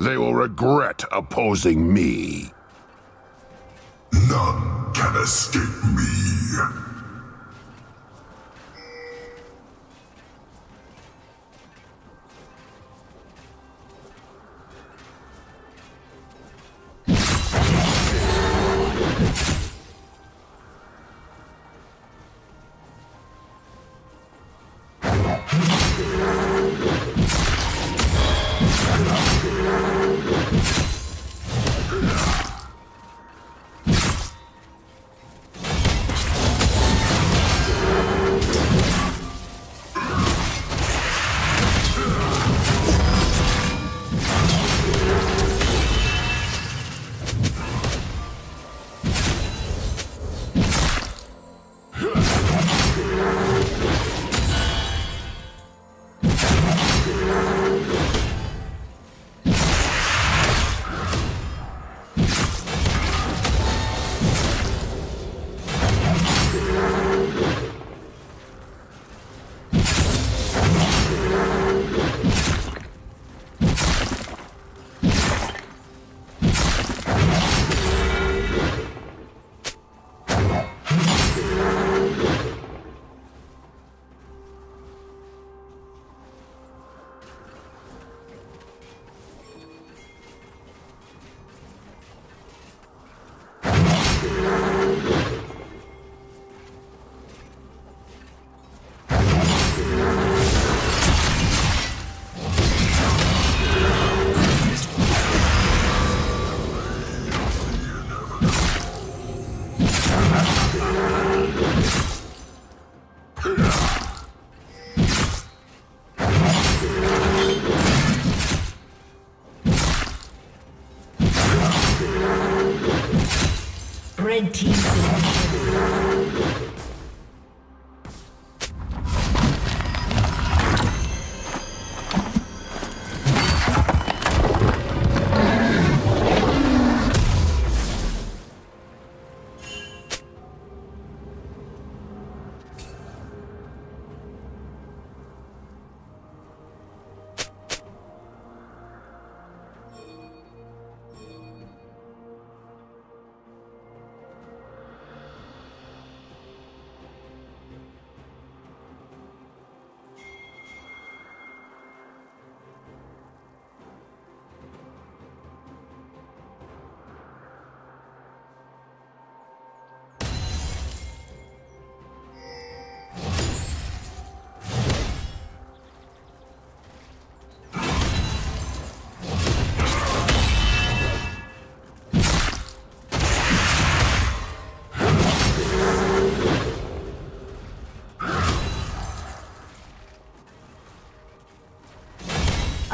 They will regret opposing me. None can escape me.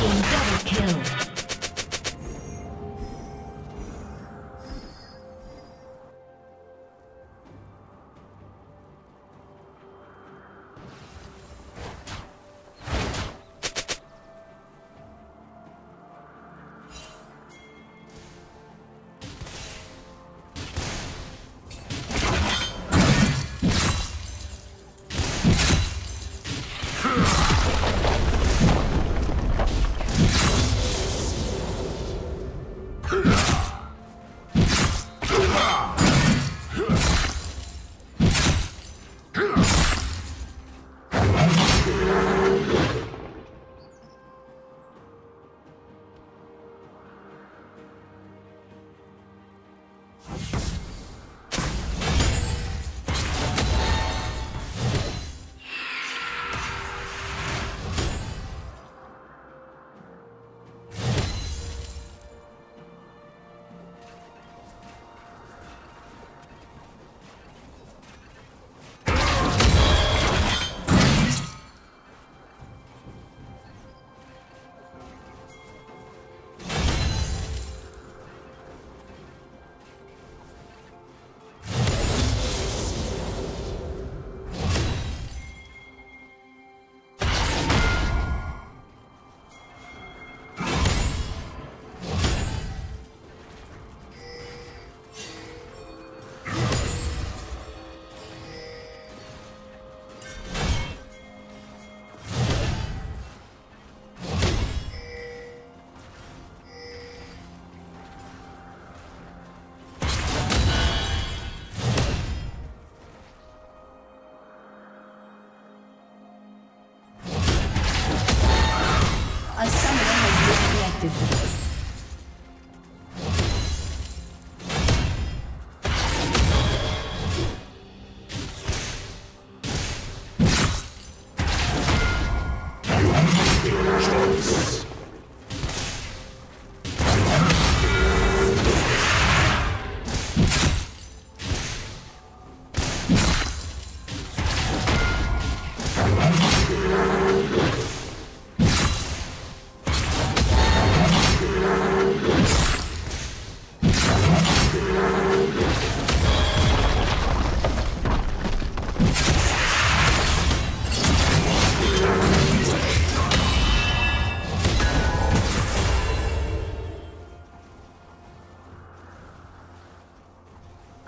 Team double kill.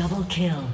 Double kill.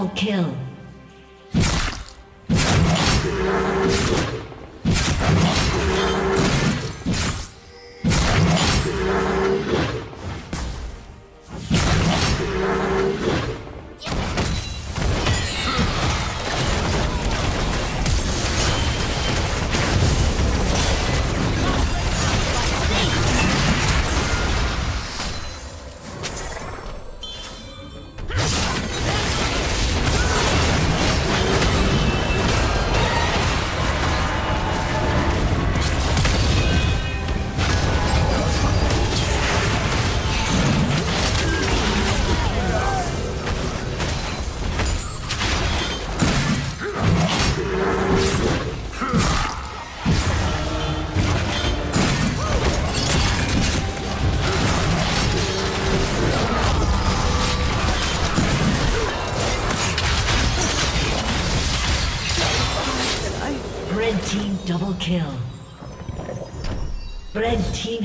Double kill.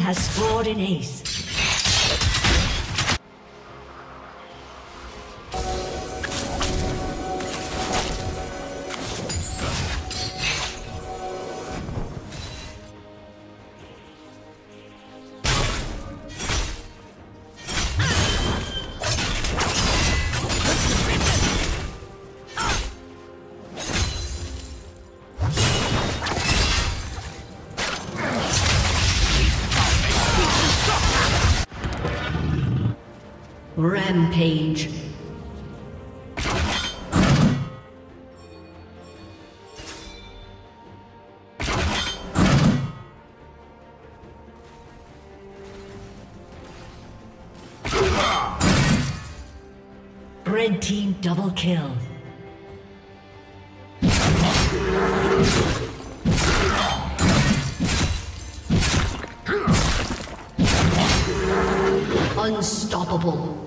Has scored an ace. Rampage. Red team double kill. Unstoppable.